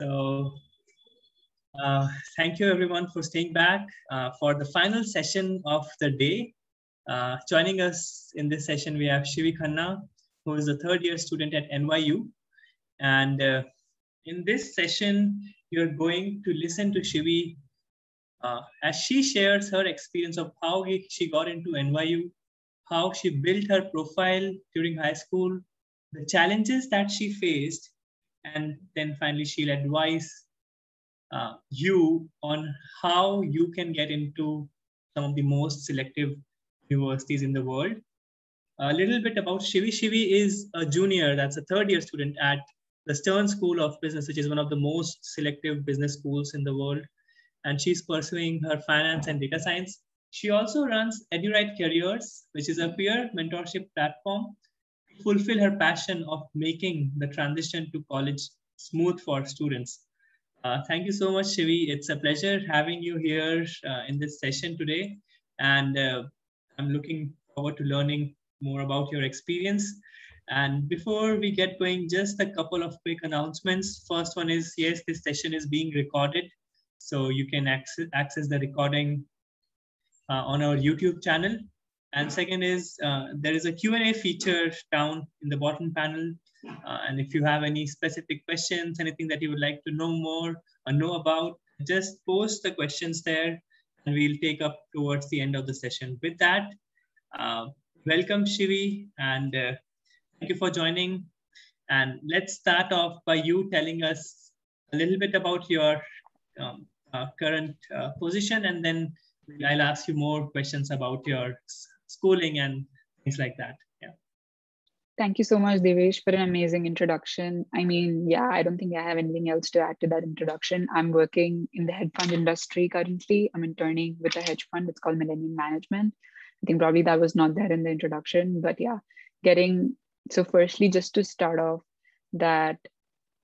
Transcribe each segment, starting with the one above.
So uh, thank you everyone for staying back uh, for the final session of the day. Uh, joining us in this session, we have Shivi Khanna, who is a third year student at NYU. And uh, in this session, you're going to listen to Shivi uh, as she shares her experience of how she got into NYU, how she built her profile during high school, the challenges that she faced, and then finally she'll advise uh, you on how you can get into some of the most selective universities in the world. A little bit about Shivi. Shivi is a junior, that's a third year student at the Stern School of Business, which is one of the most selective business schools in the world. And she's pursuing her finance and data science. She also runs EduRight Careers, which is a peer mentorship platform fulfill her passion of making the transition to college smooth for students. Uh, thank you so much, Shivi. It's a pleasure having you here uh, in this session today. And uh, I'm looking forward to learning more about your experience. And before we get going, just a couple of quick announcements. First one is, yes, this session is being recorded. So you can access, access the recording uh, on our YouTube channel. And second is, uh, there is a Q&A feature down in the bottom panel. Uh, and if you have any specific questions, anything that you would like to know more or know about, just post the questions there and we'll take up towards the end of the session. With that, uh, welcome Shivi and uh, thank you for joining. And let's start off by you telling us a little bit about your um, uh, current uh, position and then I'll ask you more questions about your schooling and things like that. Yeah. Thank you so much, Devesh, for an amazing introduction. I mean, yeah, I don't think I have anything else to add to that introduction. I'm working in the hedge fund industry currently. I'm interning with a hedge fund. It's called Millennium Management. I think probably that was not there in the introduction, but yeah, getting so firstly, just to start off, that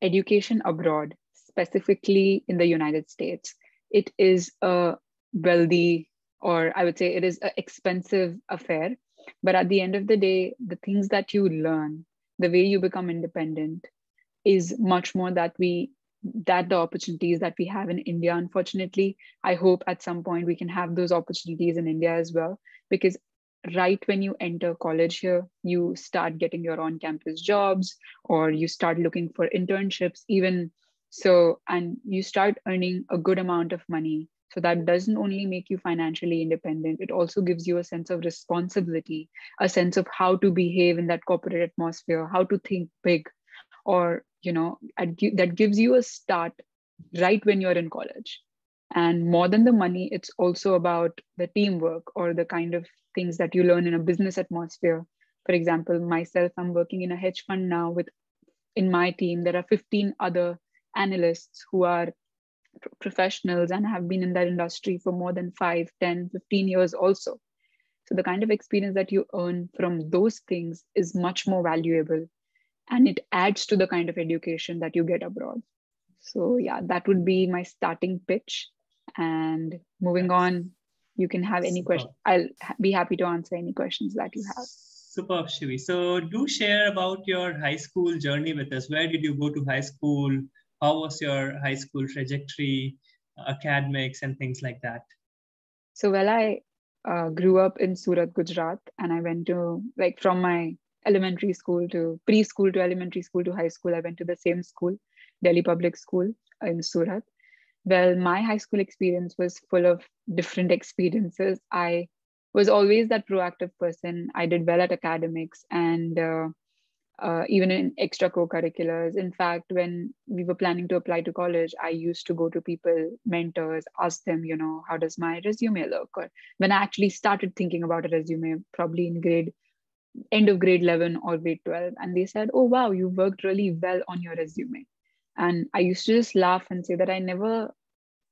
education abroad, specifically in the United States, it is a wealthy or I would say it is an expensive affair. But at the end of the day, the things that you learn, the way you become independent, is much more that we that the opportunities that we have in India. Unfortunately, I hope at some point we can have those opportunities in India as well. Because right when you enter college here, you start getting your on-campus jobs or you start looking for internships, even so, and you start earning a good amount of money so that doesn't only make you financially independent, it also gives you a sense of responsibility, a sense of how to behave in that corporate atmosphere, how to think big, or, you know, that gives you a start right when you're in college. And more than the money, it's also about the teamwork or the kind of things that you learn in a business atmosphere. For example, myself, I'm working in a hedge fund now with in my team, there are 15 other analysts who are professionals and have been in that industry for more than 5 10 15 years also. So the kind of experience that you earn from those things is much more valuable. And it adds to the kind of education that you get abroad. So yeah that would be my starting pitch. And moving on you can have any question. I'll be happy to answer any questions that you have. Superb, Shivi. So do share about your high school journey with us. Where did you go to high school? How was your high school trajectory, academics, and things like that? So, well, I uh, grew up in Surat, Gujarat, and I went to like from my elementary school to preschool to elementary school to high school. I went to the same school, Delhi Public School in Surat. Well, my high school experience was full of different experiences. I was always that proactive person. I did well at academics, and uh, uh, even in extra co-curriculars. In fact, when we were planning to apply to college, I used to go to people, mentors, ask them, you know, how does my resume look? Or when I actually started thinking about a resume, probably in grade end of grade 11 or grade 12, and they said, oh wow, you worked really well on your resume. And I used to just laugh and say that I never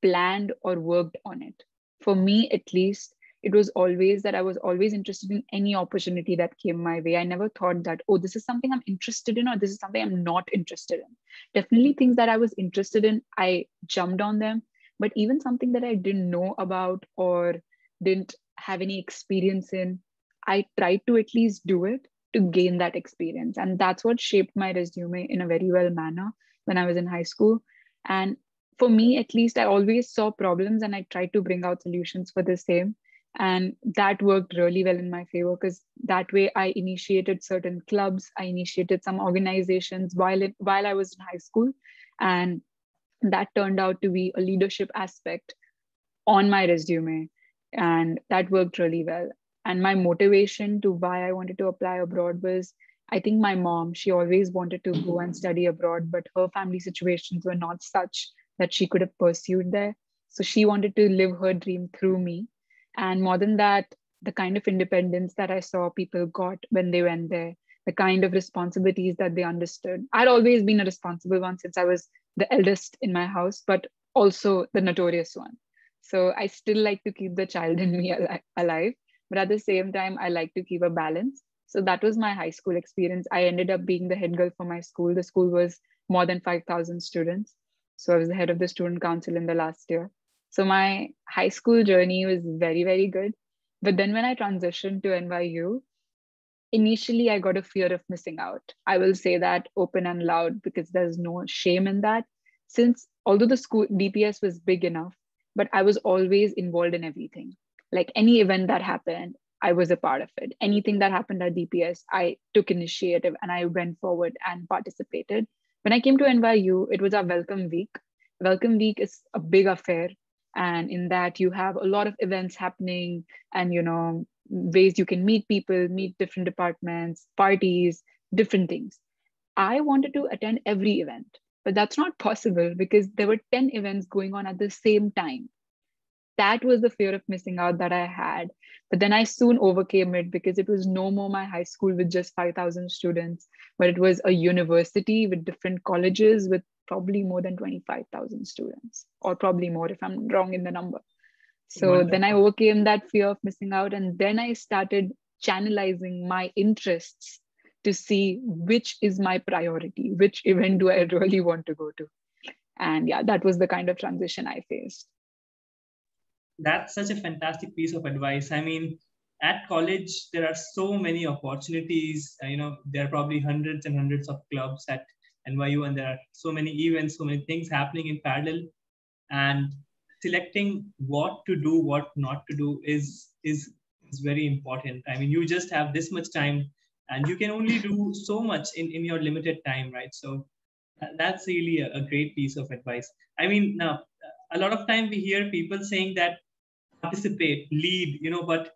planned or worked on it. For me, at least, it was always that I was always interested in any opportunity that came my way. I never thought that, oh, this is something I'm interested in or this is something I'm not interested in. Definitely things that I was interested in, I jumped on them. But even something that I didn't know about or didn't have any experience in, I tried to at least do it to gain that experience. And that's what shaped my resume in a very well manner when I was in high school. And for me, at least, I always saw problems and I tried to bring out solutions for the same. And that worked really well in my favor because that way I initiated certain clubs, I initiated some organizations while it, while I was in high school, and that turned out to be a leadership aspect on my resume, and that worked really well. And my motivation to why I wanted to apply abroad was I think my mom, she always wanted to go and study abroad, but her family situations were not such that she could have pursued there. So she wanted to live her dream through me. And more than that, the kind of independence that I saw people got when they went there, the kind of responsibilities that they understood. I'd always been a responsible one since I was the eldest in my house, but also the notorious one. So I still like to keep the child in me alive, but at the same time, I like to keep a balance. So that was my high school experience. I ended up being the head girl for my school. The school was more than 5,000 students. So I was the head of the student council in the last year. So my high school journey was very, very good. But then when I transitioned to NYU, initially I got a fear of missing out. I will say that open and loud because there's no shame in that. Since although the school DPS was big enough, but I was always involved in everything. Like any event that happened, I was a part of it. Anything that happened at DPS, I took initiative and I went forward and participated. When I came to NYU, it was our welcome week. Welcome week is a big affair. And in that, you have a lot of events happening and, you know, ways you can meet people, meet different departments, parties, different things. I wanted to attend every event, but that's not possible because there were 10 events going on at the same time. That was the fear of missing out that I had. But then I soon overcame it because it was no more my high school with just 5,000 students, but it was a university with different colleges with probably more than 25,000 students, or probably more if I'm wrong in the number. So Wonderful. then I overcame that fear of missing out. And then I started channelizing my interests to see which is my priority, which event do I really want to go to. And yeah, that was the kind of transition I faced. That's such a fantastic piece of advice. I mean, at college, there are so many opportunities. You know, there are probably hundreds and hundreds of clubs at NYU, and there are so many events, so many things happening in parallel. And selecting what to do, what not to do is is is very important. I mean, you just have this much time, and you can only do so much in in your limited time, right? So that's really a, a great piece of advice. I mean, now a lot of time we hear people saying that participate, lead, you know, but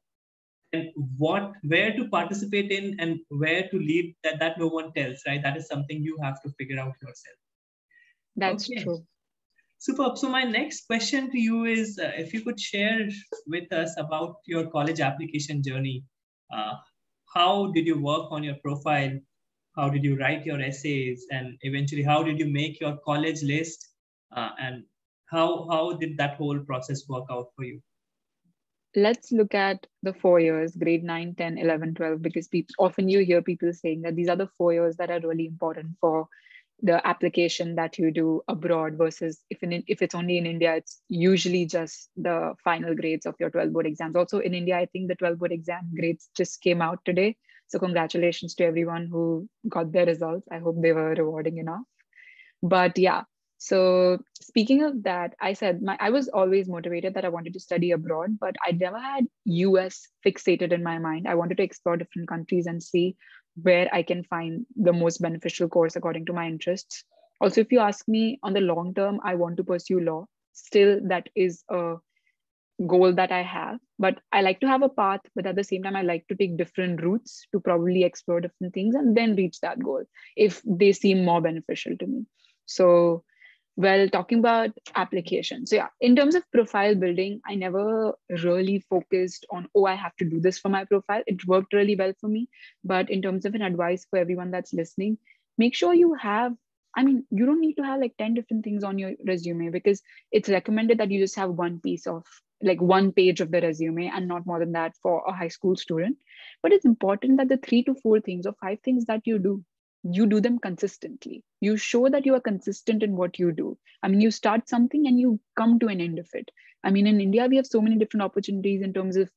what where to participate in and where to leave that that no one tells right that is something you have to figure out yourself that's okay. true Superb. So my next question to you is uh, if you could share with us about your college application journey. Uh, how did you work on your profile? How did you write your essays? And eventually, how did you make your college list? Uh, and how, how did that whole process work out for you? Let's look at the four years, grade 9, 10, 11, 12, because people, often you hear people saying that these are the four years that are really important for the application that you do abroad versus if in if it's only in India, it's usually just the final grades of your 12 board exams. Also in India, I think the 12 board exam grades just came out today. So congratulations to everyone who got their results. I hope they were rewarding enough. But yeah, so speaking of that, I said my I was always motivated that I wanted to study abroad, but I never had US fixated in my mind. I wanted to explore different countries and see where I can find the most beneficial course according to my interests. Also, if you ask me on the long term, I want to pursue law. Still, that is a goal that I have. But I like to have a path, but at the same time, I like to take different routes to probably explore different things and then reach that goal if they seem more beneficial to me. So well talking about application so yeah in terms of profile building i never really focused on oh i have to do this for my profile. It worked really well for me. But in terms of an advice for everyone that's listening make sure you have i mean you don't need to have like 10 different things on your resume because it's recommended that you just have one piece of like one page of the resume and not more than that for a high school student. But it's important that the three to four things or five things that you do you do them consistently. You show that you are consistent in what you do. I mean you start something and you come to an end of it. I mean in india we have so many different opportunities in terms of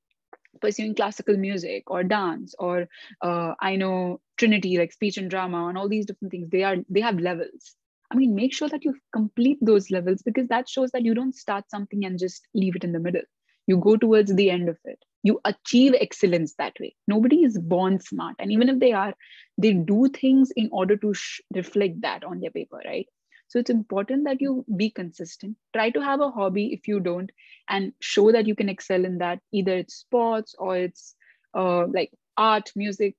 pursuing classical music or dance or uh, i know trinity like speech and drama and all these different things. They are they have levels. I mean, make sure that you complete those levels because that shows that you don't start something and just leave it in the middle. You go towards the end of it. You achieve excellence that way. Nobody is born smart. And even if they are, they do things in order to sh- reflect that on their paper, right? So it's important that you be consistent. Try to have a hobby if you don't, and show that you can excel in that. Either it's sports or it's uh, like art, music,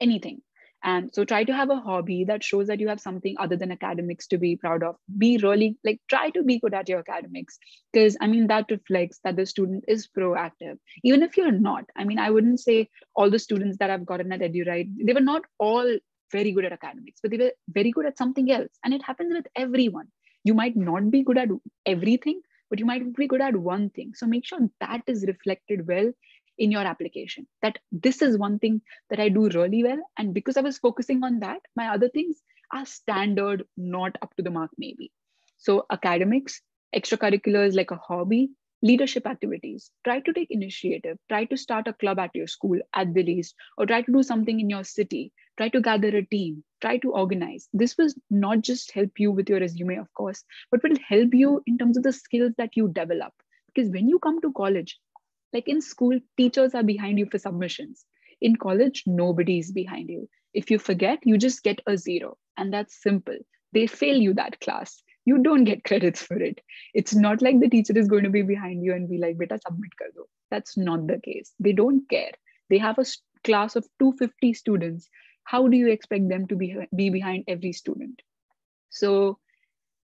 anything. And so try to have a hobby that shows that you have something other than academics to be proud of. Be really like try to be good at your academics because I mean that reflects that the student is proactive. Even if you're not, I mean, I wouldn't say all the students that I've gotten at EduRight, they were not all very good at academics, but they were very good at something else. And it happens with everyone. You might not be good at everything, but you might be good at one thing. So make sure that is reflected well in your application. That this is one thing that I do really well. And because I was focusing on that, my other things are standard, not up to the mark, maybe. So academics, extracurriculars like a hobby, leadership activities. Try to take initiative. Try to start a club at your school at the least or try to do something in your city. Try to gather a team. Try to organize. This will not just help you with your resume of course but will help you in terms of the skills that you develop. Because when you come to college like in school teachers are behind you for submissions in college nobody is behind you if you forget you just get a zero and that's simple they fail you that class you don't get credits for it. It's not like the teacher is going to be behind you and be like, beta, submit kar do. That's not the case. They don't care. They have a class of 250 students. How do you expect them to be, be behind every student? So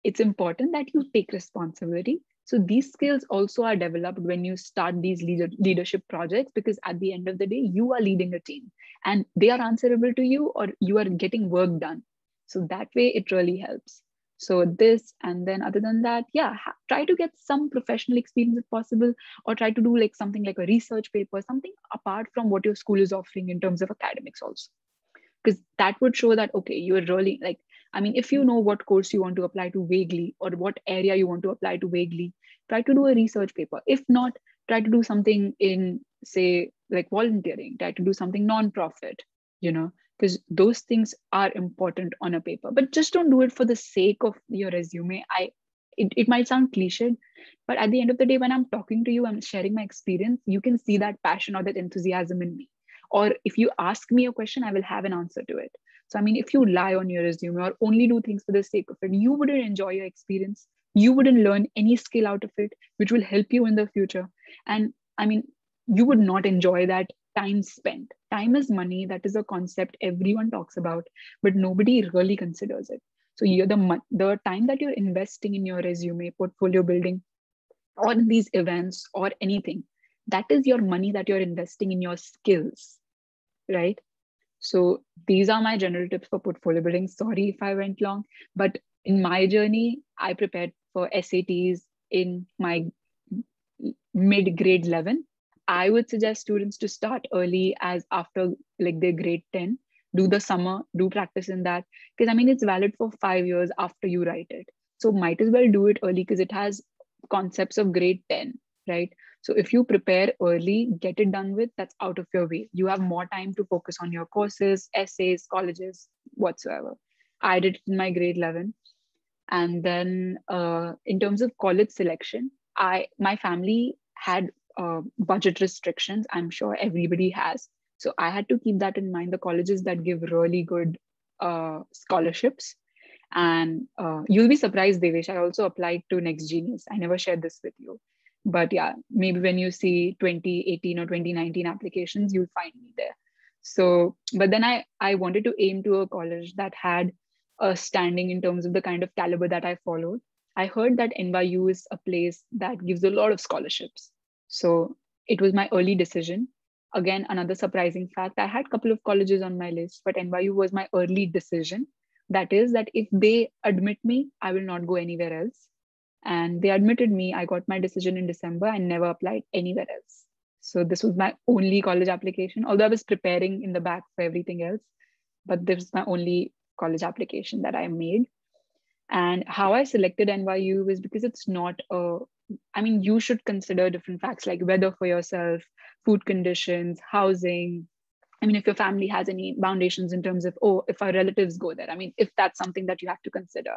it's important that you take responsibility. So these skills also are developed when you start these leader, leadership projects because at the end of the day, you are leading a team and they are answerable to you or you are getting work done. So that way it really helps so this and then other than that yeah ha- try to get some professional experience if possible or try to do like something like a research paper something apart from what your school is offering in terms of academics also because that would show that okay you're really like i mean if you know what course you want to apply to vaguely or what area you want to apply to vaguely try to do a research paper. If not try to do something in say like volunteering. Try to do something non-profit you know because those things are important on a paper. But just don't do it for the sake of your resume. I it, it might sound cliched but at the end of the day when i'm talking to you i'm sharing my experience you can see that passion or that enthusiasm in me or if you ask me a question i will have an answer to it so i mean if you lie on your resume or only do things for the sake of it you wouldn't enjoy your experience you wouldn't learn any skill out of it which will help you in the future and i mean you would not enjoy that time spent. Time is money. That is a concept everyone talks about, but nobody really considers it. So you're the the time that you're investing in your resume, portfolio building, or in these events or anything, that is your money that you're investing in your skills, right? So these are my general tips for portfolio building. Sorry if I went long, but in my journey, I prepared for SATs in my mid grade 11 I would suggest students to start early as after like their grade 10, do the summer, do practice in that. Because I mean, it's valid for five years after you write it. So might as well do it early because it has concepts of grade 10, right? So if you prepare early, get it done with, that's out of your way. You have more time to focus on your courses, essays, colleges, whatsoever. I did it in my grade 11. And then uh, in terms of college selection, I my family had uh, budget restrictions. I'm sure everybody has. So I had to keep that in mind. The colleges that give really good uh, scholarships. And uh, you'll be surprised, Devesh. I also applied to Next Genius. I never shared this with you. But yeah, maybe when you see 2018 or 2019 applications, you'll find me there. So, but then I, I wanted to aim to a college that had a standing in terms of the kind of caliber that I followed. I heard that NYU is a place that gives a lot of scholarships. So it was my early decision. Again, another surprising fact I had a couple of colleges on my list, but NYU was my early decision. That is, that if they admit me, I will not go anywhere else. And they admitted me. I got my decision in December and never applied anywhere else. So this was my only college application, although I was preparing in the back for everything else. But this was my only college application that I made. And how I selected NYU was because it's not a I mean, you should consider different facts like weather for yourself, food conditions, housing, I mean, if your family has any foundations in terms of, oh, if our relatives go there, I mean, if that's something that you have to consider,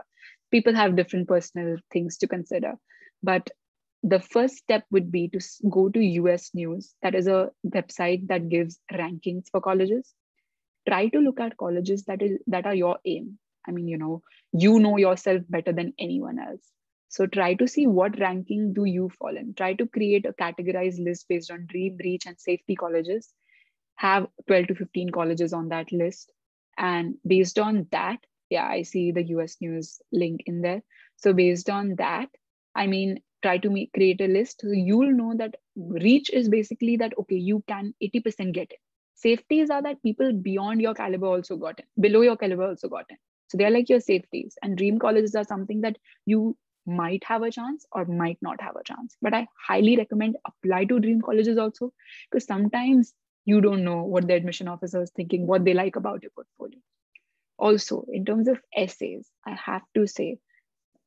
people have different personal things to consider. But the first step would be to go to US News. That is a website that gives rankings for colleges. Try to look at colleges that is that are your aim. I mean, you know, you know yourself better than anyone else. So try to see what ranking do you fall in. Try to create a categorized list based on dream, reach, and safety colleges have 12 to 15 colleges on that list. And based on that, yeah, I see the US News link in there. So based on that, I mean, try to make, create a list. So you'll know that reach is basically that, okay, you can 80% get it. Safeties are that people beyond your caliber also got it, below your caliber also got it. So they're like your safeties. And dream colleges are something that you might have a chance or might not have a chance. But I highly recommend apply to dream colleges also because sometimes you don't know what the admission officer is thinking, what they like about your portfolio. Also, in terms of essays, I have to say,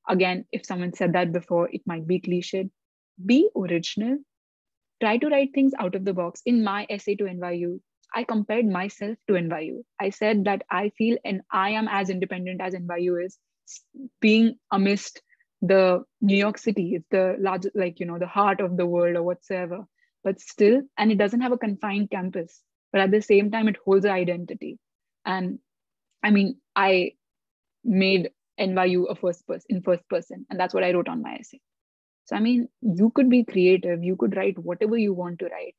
again, if someone said that before, it might be cliched. Be original. Try to write things out of the box. In my essay to NYU, I compared myself to NYU. I said that I feel and I am as independent as NYU is, being amidst the New York City. It's the large, like, you know, the heart of the world or whatsoever but still, and it doesn't have a confined campus, but at the same time, it holds an identity. And I mean, I made NYU a first person in first person, and that's what I wrote on my essay. So I mean, you could be creative, you could write whatever you want to write.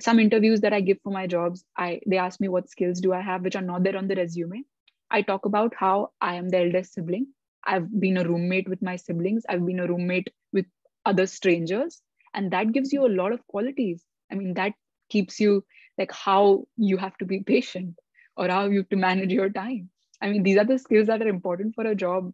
Some interviews that I give for my jobs, I they ask me what skills do I have, which are not there on the resume. I talk about how I am the eldest sibling. I've been a roommate with my siblings. I've been a roommate with other strangers and that gives you a lot of qualities. I mean that keeps you like how you have to be patient or how you have to manage your time. I mean these are the skills that are important for a job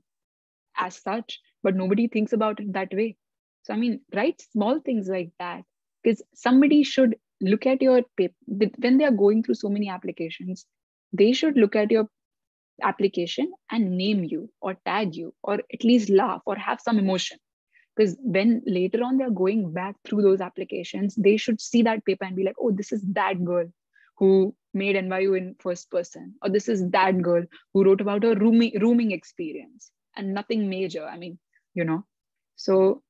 as such but nobody thinks about it that way. So i mean write small things like that because somebody should look at your paper when they are going through so many applications they should look at your application and name you or tag you or at least laugh or have some emotion because when later on they're going back through those applications they should see that paper and be like oh this is that girl who made nyu in first person or this is that girl who wrote about her rooming, rooming experience and nothing major i mean you know. So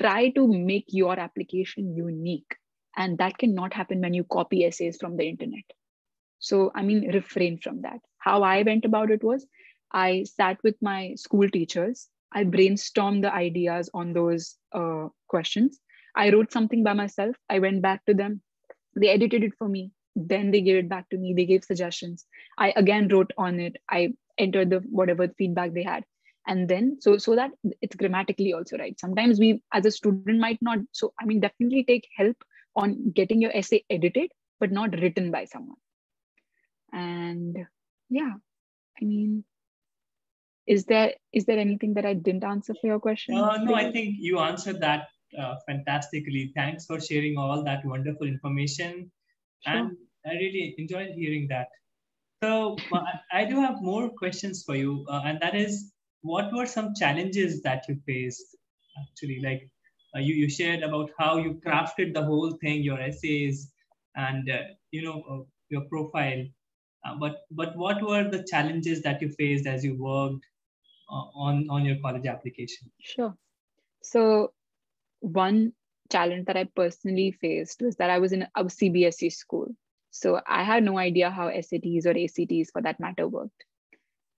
try to make your application unique and that cannot happen when you copy essays from the internet. So i mean refrain from that. How i went about it was i sat with my school teachers I brainstormed the ideas on those uh, questions. I wrote something by myself. I went back to them. They edited it for me. Then they gave it back to me. They gave suggestions. I again wrote on it. I entered the whatever feedback they had. And then so so that it's grammatically also right. Sometimes we as a student might not. So I mean, definitely take help on getting your essay edited, but not written by someone. And yeah, I mean, is there is there anything that i didn't answer for your question? Uh, no i think you answered that uh, fantastically. Thanks for sharing all that wonderful information. Sure. and i really enjoyed hearing that. So uh, i do have more questions for you uh, and that is what were some challenges that you faced actually? Like uh, you, you shared about how you crafted the whole thing your essays and uh, you know your profile. But but what were the challenges that you faced as you worked uh, Uh, on on your college application? Sure. So one challenge that i personally faced was that i was in a cbse school. So i had no idea how sats or acts for that matter worked.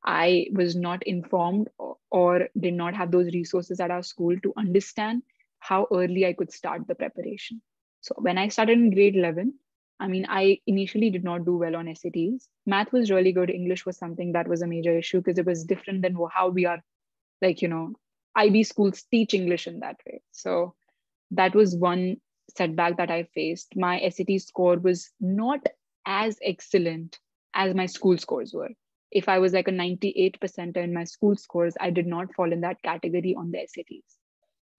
I was not informed or, or did not have those resources at our school to understand how early i could start the preparation. So when i started in grade 11 I mean, I initially did not do well on SATs. Math was really good. English was something that was a major issue because it was different than how we are, like, you know, IB schools teach English in that way. So that was one setback that I faced. My SAT score was not as excellent as my school scores were. If I was like a 98% in my school scores, I did not fall in that category on the SATs.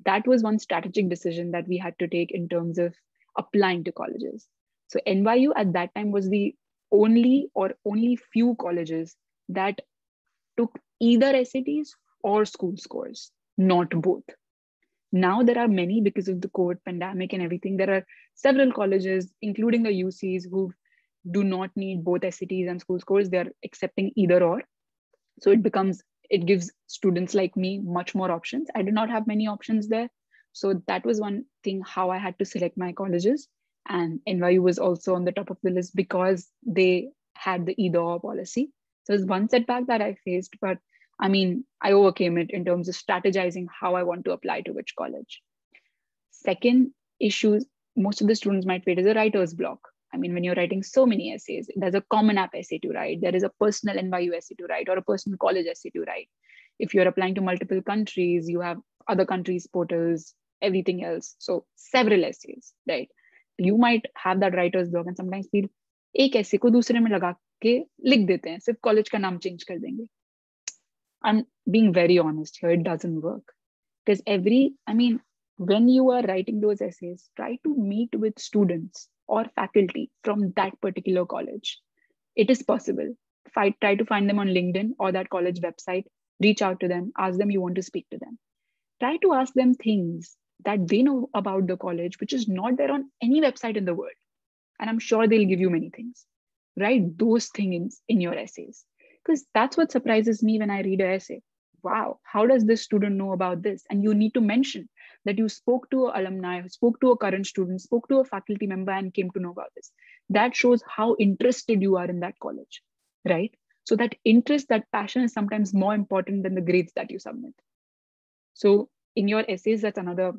That was one strategic decision that we had to take in terms of applying to colleges so NYU at that time was the only or only few colleges that took either SATs or school scores, not both. Now there are many because of the COVID pandemic and everything. There are several colleges, including the UCs, who've do not need both SATs and school scores. They're accepting either or. So it becomes, it gives students like me much more options. I did not have many options there. So that was one thing how I had to select my colleges. And NYU was also on the top of the list because they had the either policy. So it's one setback that I faced, but I mean, I overcame it in terms of strategizing how I want to apply to which college. Second issue most of the students might face is a writer's block. I mean, when you're writing so many essays, there's a common app essay to write, there is a personal NYU essay to write, or a personal college essay to write. If you're applying to multiple countries, you have other countries' portals, everything else. So several essays, right? You might have that writer's block and sometimes feel एक ऐसे को दूसरे में लगा के लिख देते हैं सिर्फ कॉलेज का नाम चेंज कर देंगे I'm being very honest here, it doesn't work. Because every, I mean, when you are writing those essays, try to meet with students or faculty from that particular college. It is possible. Fight, try to find them on LinkedIn or that college website, reach out to them, ask them you want to speak to them. Try to ask them things that they know about the college, which is not there on any website in the world. And I'm sure they'll give you many things. Write those things in your essays. Because that's what surprises me when i read an essay. Wow how does this student know about this? And you need to mention that you spoke to an alumni spoke to a current student spoke to a faculty member and came to know about this. That shows how interested you are in that college right? So that interest that passion is sometimes more important than the grades that you submit. So in your essays that's another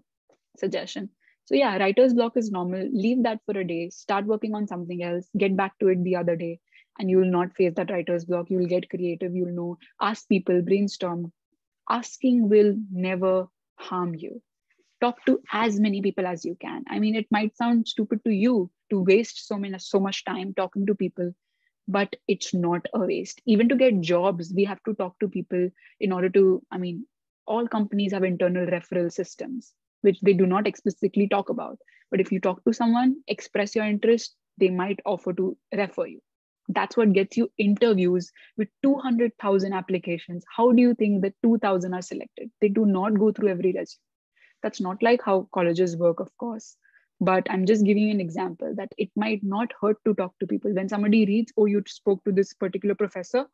suggestion so yeah writer's block is normal leave that for a day start working on something else get back to it the other day and you will not face that writer's block. You will get creative. You'll know, ask people, brainstorm. Asking will never harm you. Talk to as many people as you can. I mean, it might sound stupid to you to waste so many so much time talking to people, but it's not a waste. Even to get jobs, we have to talk to people in order to, I mean, all companies have internal referral systems, which they do not explicitly talk about. But if you talk to someone, express your interest, they might offer to refer you that's what gets you interviews with 200,000 applications. How do you think that 2,000 are selected? They do not go through every resume. That's not like how colleges work, of course. But I'm just giving you an example that it might not hurt to talk to people. When somebody reads, oh, you spoke to this particular professor,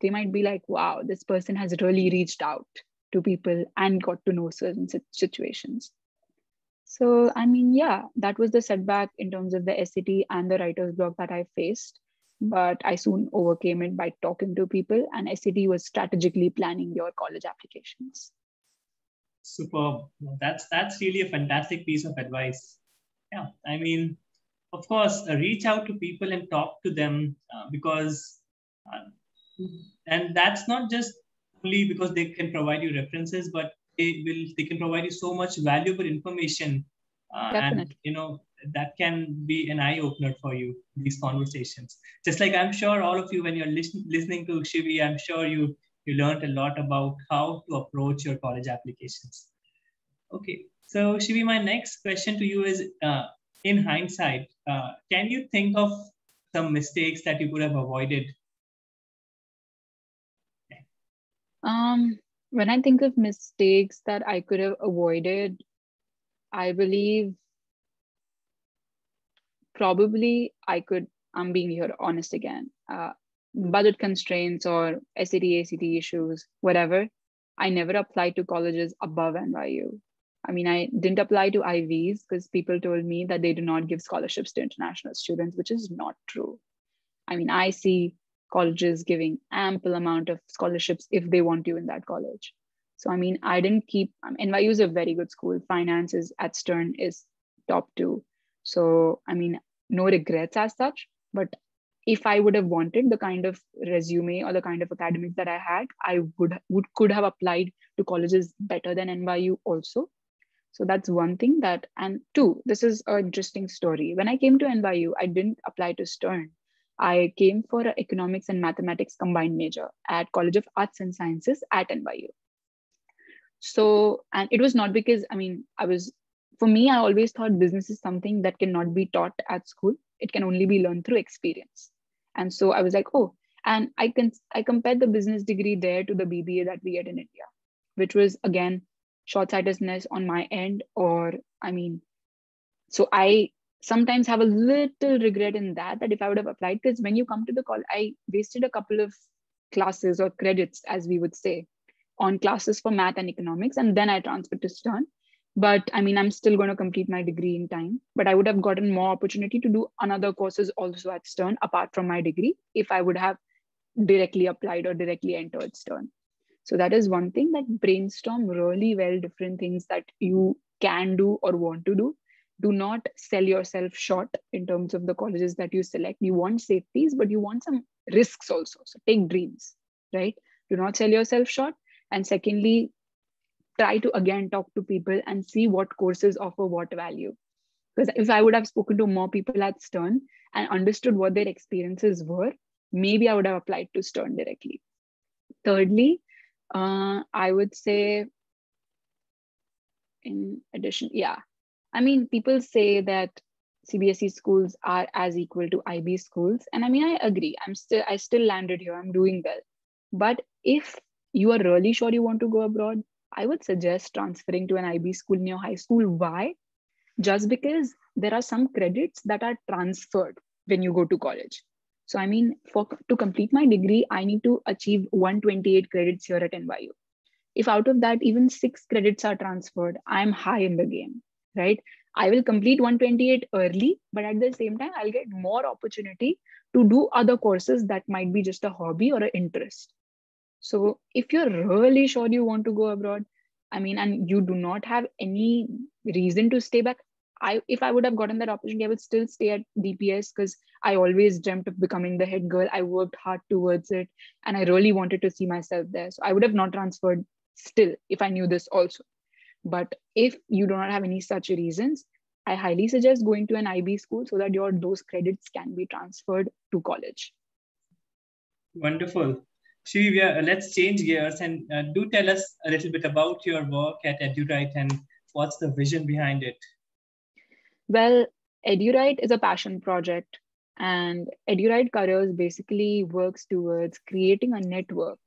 they might be like, wow, this person has really reached out to people and got to know certain situations. So, I mean, yeah, that was the setback in terms of the SAT and the writer's block that I faced but I soon overcame it by talking to people, and SAT was strategically planning your college applications. Superb. That's that's really a fantastic piece of advice. Yeah, I mean, of course, uh, reach out to people and talk to them uh, because, uh, and that's not just only because they can provide you references, but they will they can provide you so much valuable information. Uh, and you know that can be an eye opener for you these conversations just like i'm sure all of you when you're listen, listening to shivi i'm sure you you learned a lot about how to approach your college applications okay so shivi my next question to you is uh, in hindsight uh, can you think of some mistakes that you could have avoided um when i think of mistakes that i could have avoided i believe probably I could, I'm being here honest again, uh, budget constraints or SAT, ACT issues, whatever, I never applied to colleges above NYU. I mean, I didn't apply to Ivies because people told me that they do not give scholarships to international students, which is not true. I mean, I see colleges giving ample amount of scholarships if they want you in that college. So, I mean, I didn't keep, NYU is a very good school. Finances at Stern is top two. So, I mean, no regrets as such but if i would have wanted the kind of resume or the kind of academics that i had i would would could have applied to colleges better than nyu also so that's one thing that and two this is an interesting story when i came to nyu i didn't apply to stern i came for an economics and mathematics combined major at college of arts and sciences at nyu so and it was not because i mean i was for me, I always thought business is something that cannot be taught at school. It can only be learned through experience. And so I was like, oh, and I can I compared the business degree there to the BBA that we get in India, which was again short-sightedness on my end, or I mean, so I sometimes have a little regret in that that if i would have applied because when you come to the call i wasted a couple of classes or credits as we would say on classes for math and economics and then i transferred to stern. But i mean i'm still going to complete my degree in time but i would have gotten more opportunity to do another courses also at stern apart from my degree if i would have directly applied or directly entered stern. So that is one thing that brainstorm really well different things that you can do or want to do do not sell yourself short in terms of the colleges that you select. You want safeties but you want some risks also. So take dreams right? Do not sell yourself short. And secondly try to again talk to people and see what courses offer what value. Because if i would have spoken to more people at stern and understood what their experiences were maybe i would have applied to stern directly. Thirdly uh, i would say in addition yeah I mean, people say that CBSE schools are as equal to IB schools. And I mean, I agree. I'm still, I still landed here. I'm doing well. But if you are really sure you want to go abroad, I would suggest transferring to an IB school near high school. Why? Just because there are some credits that are transferred when you go to college. So I mean, for to complete my degree, I need to achieve 128 credits here at NYU. If out of that even six credits are transferred, I'm high in the game right? I will complete 128 early, but at the same time, I'll get more opportunity to do other courses that might be just a hobby or an interest. So if you're really sure you want to go abroad, I mean, and you do not have any reason to stay back, I if I would have gotten that opportunity, I would still stay at DPS because I always dreamt of becoming the head girl. I worked hard towards it, and I really wanted to see myself there. So I would have not transferred still if I knew this also. But if you do not have any such reasons, I highly suggest going to an IB school so that your those credits can be transferred to college. Wonderful. Shivi, uh, let's change gears and uh, do tell us a little bit about your work at EduRight and what's the vision behind it. Well, EduRight is a passion project, and EduRight Careers basically works towards creating a network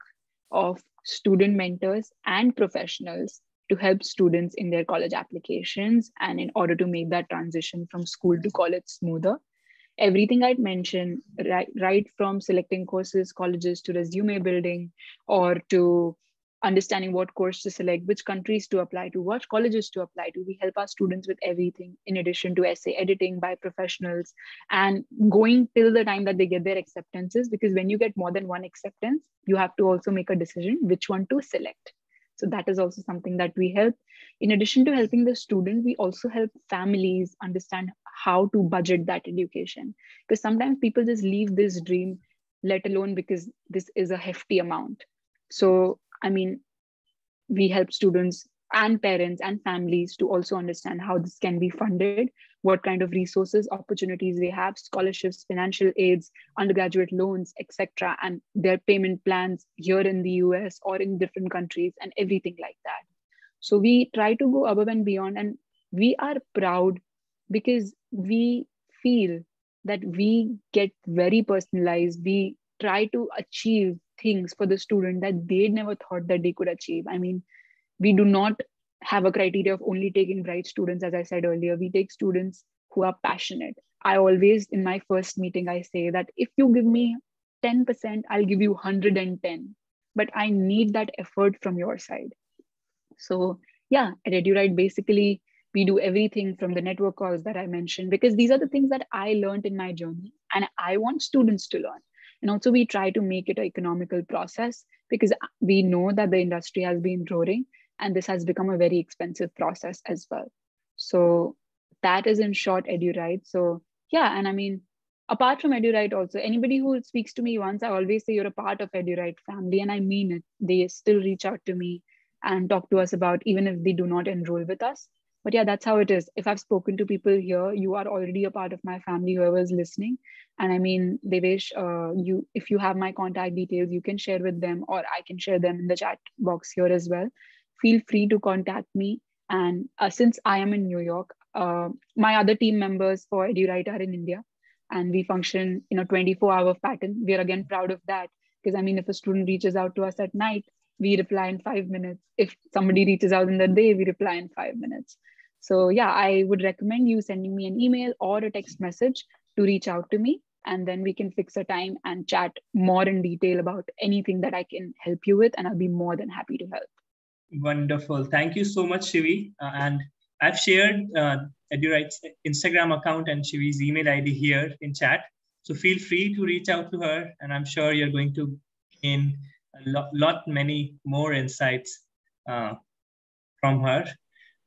of student mentors and professionals to help students in their college applications and in order to make that transition from school to college smoother. Everything I'd mentioned, right, right from selecting courses, colleges to resume building, or to understanding what course to select, which countries to apply to, what colleges to apply to. We help our students with everything in addition to essay editing by professionals and going till the time that they get their acceptances. Because when you get more than one acceptance, you have to also make a decision which one to select. So that is also something that we help. In addition to helping the student, we also help families understand how to budget that education. Because sometimes people just leave this dream, let alone because this is a hefty amount. So, I mean, we help students and parents and families to also understand how this can be funded, what kind of resources, opportunities they have, scholarships, financial aids, undergraduate loans, etc., and their payment plans here in the US or in different countries and everything like that. So we try to go above and beyond, and we are proud because we feel that we get very personalized. We try to achieve things for the student that they never thought that they could achieve. I mean, we do not have a criteria of only taking bright students as i said earlier. We take students who are passionate. I always in my first meeting i say that if you give me 10% i'll give you 110 but i need that effort from your side. So yeah at EduRight basically we do everything from the network calls that i mentioned because these are the things that i learned in my journey and i want students to learn. And also we try to make it an economical process because we know that the industry has been roaring and this has become a very expensive process as well. So that is in short EduRight. So yeah and i mean apart from EduRight also anybody who speaks to me once i always say you're a part of EduRight family and i mean it. They still reach out to me and talk to us about even if they do not enroll with us. But yeah that's how it is. If i've spoken to people here you are already a part of my family whoever is listening. And i mean devesh uh, you if you have my contact details you can share with them or i can share them in the chat box here as well feel free to contact me. And uh, since I am in New York, uh, my other team members for EduRight are in India, and we function in a 24-hour pattern. We are again proud of that because I mean, if a student reaches out to us at night, we reply in five minutes. If somebody reaches out in the day, we reply in five minutes. So yeah, I would recommend you sending me an email or a text message to reach out to me. And then we can fix a time and chat more in detail about anything that I can help you with. And I'll be more than happy to help. Wonderful. Thank you so much, Shivi. Uh, and I've shared uh, EduRight's Instagram account and Shivi's email ID here in chat. So feel free to reach out to her. And I'm sure you're going to gain a lot, lot many more insights uh, from her.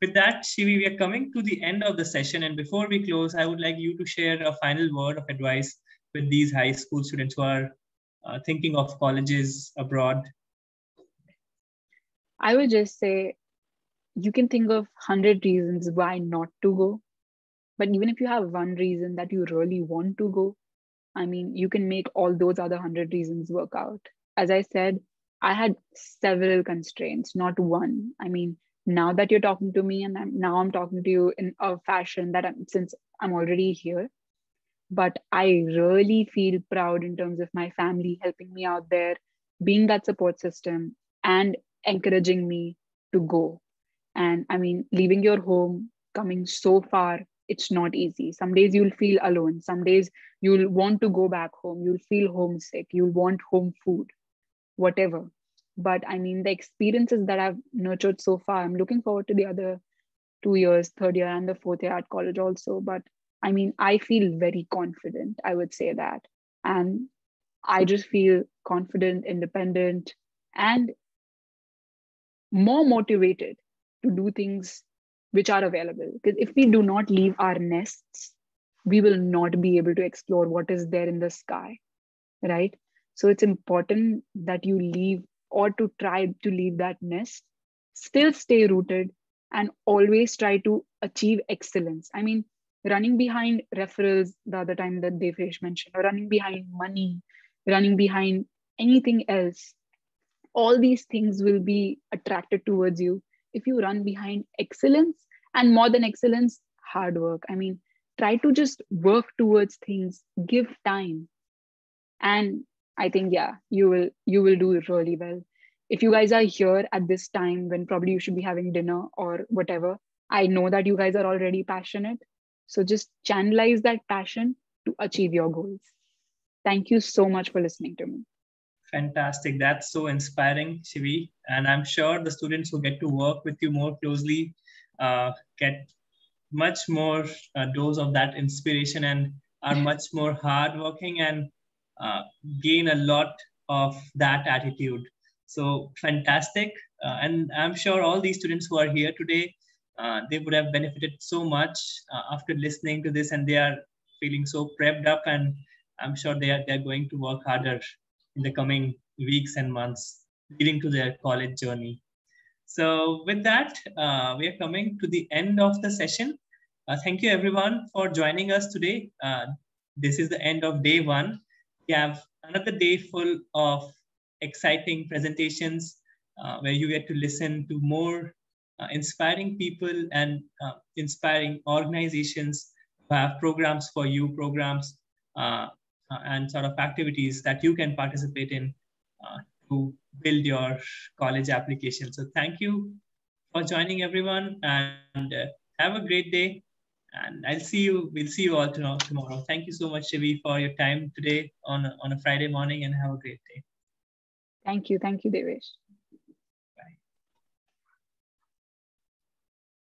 With that, Shivi, we are coming to the end of the session. And before we close, I would like you to share a final word of advice with these high school students who are uh, thinking of colleges abroad. I would just say you can think of 100 reasons why not to go. But even if you have one reason that you really want to go, I mean, you can make all those other 100 reasons work out. As I said, I had several constraints, not one. I mean, now that you're talking to me and I'm, now i'm talking to you in a fashion that I'm, since i'm already here but i really feel proud in terms of my family helping me out there being that support system and encouraging me to go. And i mean leaving your home coming so far it's not easy. Some days you'll feel alone. Some days you'll want to go back home. You'll feel homesick. You'll want home food whatever. But i mean the experiences that i've nurtured so far i'm looking forward to the other two years third year and the fourth year at college also. But i mean i feel very confident i would say that. And i just feel confident independent and more motivated to do things which are available because if we do not leave our nests we will not be able to explore what is there in the sky right so it's important that you leave or to try to leave that nest, still stay rooted and always try to achieve excellence. I mean, running behind referrals the other time that Devesh mentioned, or running behind money, running behind anything else, all these things will be attracted towards you if you run behind excellence and more than excellence, hard work. I mean, try to just work towards things, give time. And I think yeah, you will you will do really well. If you guys are here at this time when probably you should be having dinner or whatever, I know that you guys are already passionate. So just channelize that passion to achieve your goals. Thank you so much for listening to me. Fantastic. That's so inspiring, Shivi. And I'm sure the students who get to work with you more closely uh, get much more uh, dose of that inspiration and are much more hardworking and uh, gain a lot of that attitude. So fantastic. Uh, and I'm sure all these students who are here today, uh, they would have benefited so much uh, after listening to this and they are feeling so prepped up and I'm sure they are, they're going to work harder in the coming weeks and months leading to their college journey. So with that, uh, we are coming to the end of the session. Uh, thank you everyone for joining us today. this is the end of day one we have another day full of exciting presentations uh, where you get to listen to more uh, inspiring people and uh, inspiring organizations who have programs for you, programs uh, uh, and sort of activities that you can participate in uh, to build your college application. So thank you for joining everyone and have a great day and I'll see you. We'll see you all tomorrow. Thank you so much, Shivi, for your time today on a, on a Friday morning, and have a great day. Thank you. Thank you, Devesh.